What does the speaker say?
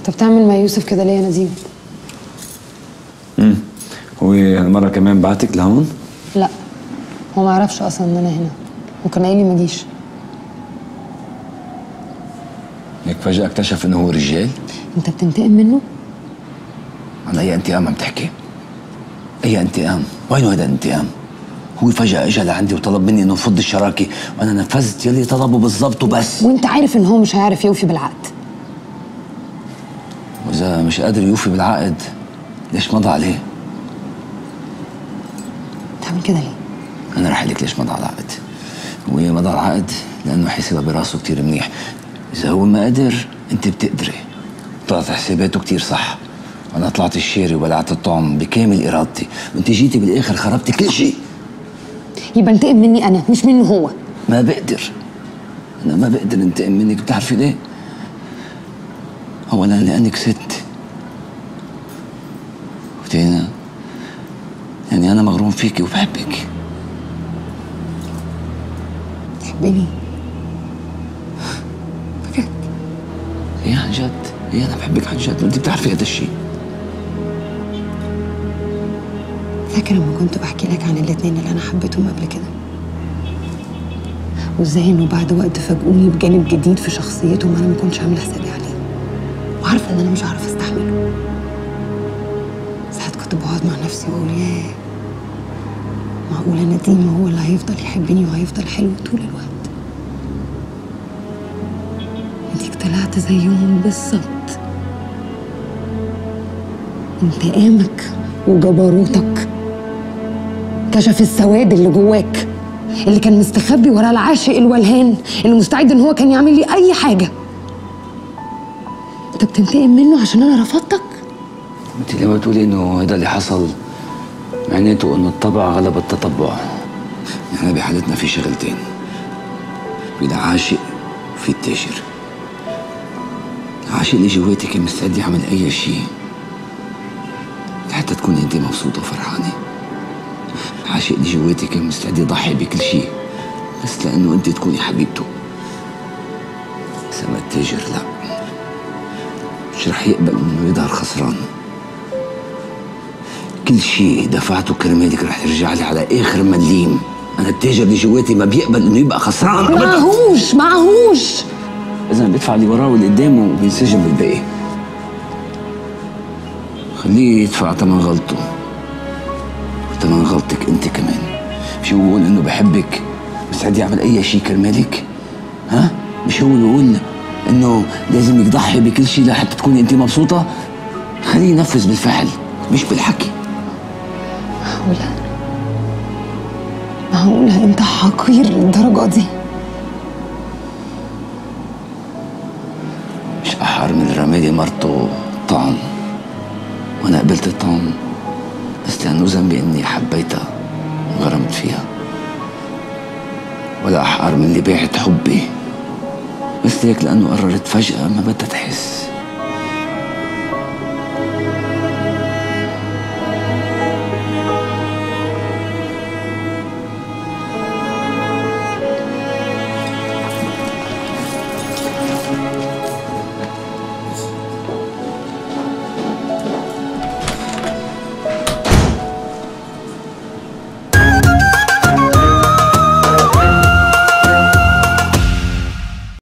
انت بتعمل مع يوسف كده ليه يا نديم امم هو المره كمان بعتك لهون؟ لا هو ما يعرفش أصلا إن أنا هنا وكان قايل لي ما اجيش هيك فجأة اكتشف إنه هو رجال؟ أنت بتنتقم منه؟ عن أي انتقام عم تحكي؟ أي انتقام؟ وينه هذا الانتقام؟ هو فجأة اجى لعندي وطلب مني إنه نفض الشراكة وأنا نفذت يلي طلبه بالضبط وبس. وأنت عارف إن هو مش هيعرف يوفي بالعقد. وإذا مش قادر يوفي بالعقد ليش مضى عليه؟ تعمل كده ليه؟ أنا رح لك ليش مضى على العقد. هو مضى على العقد لأنه حسبها براسه كتير منيح. إذا هو ما قدر أنت بتقدري. طلعت حساباته كتير صح. أنا طلعت الشاري وبلعت الطعم بكامل إرادتي. وأنت جيتي بالآخر خربتي كل شيء. يبقى انتقم مني أنا مش منه هو. ما بقدر. أنا ما بقدر انتقم منك. بتعرفي ليه؟ اولا لأنك ست. وتينا يعني أنا مغروم فيكي وبحبك. تحبني؟ بجد؟ إيه عن جد؟ إيه أنا بحبك عن جد؟ وانت بتعرفي هذا الشيء. فاكر لما كنت بحكي لك عن الاتنين اللي أنا حبيتهم قبل كده؟ وإزاي إنه بعد وقت فاجئوني بجانب جديد في شخصيتهم أنا ما كنتش عاملة عليه وعارفه إن أنا مش هعرف أستحمله. ساعات كنت بقعد مع نفسي وأقول ياه معقوله نديم هو اللي هيفضل يحبني وهيفضل حلو طول الوقت؟ اديك طلعت زيهم بالظبط. انتقامك وجبروتك. كشف السواد اللي جواك اللي كان مستخبي ورا العاشق الولهان اللي مستعد إن هو كان يعمل لي أي حاجة. انت بتنتقم منه عشان أنا رفضتك؟ أنت لما تقولي إنه هذا اللي حصل معناته إنه الطبع غلب التطبع. إحنا بحالتنا في شغلتين. في العاشق وفي التاجر. العاشق اللي جواتي كان مستعد يعمل أي شيء. حتى تكوني أنت مبسوطة وفرحانة. العاشق اللي جواتي كان مستعد يضحي بكل شيء. بس لأنه أنت تكوني حبيبته. بس أما التاجر لا. مش رح يقبل إنه يظهر خسران. كل شيء دفعته كرمالك رح يرجع لي على آخر مليم أنا التاجر اللي جواتي ما بيقبل إنه يبقى خسران. معهوش معهوش اذا بيدفع اللي وراه واللي قدامه وبينسجم بالباقي. خليه يدفع ثمن غلطه. وثمن غلطك أنت كمان. مش هو بيقول إنه بحبك؟ مستعد يعمل أي شيء كرمالك؟ ها؟ مش هو بيقول لازم يضحي بكل شيء لحتى تكوني انت مبسوطة. خليه ينفذ بالفعل مش بالحكي. معقولة؟ معقولة انت حقير للدرجة دي؟ مش أحر من رمالي مرته طعم. وأنا قبلت الطعم بس لأنه ذنبي إني حبيتها وغرمت فيها. ولا أحقر من اللي باعت حبي. ليك لأنه قررت فجأة ما بدها تحس.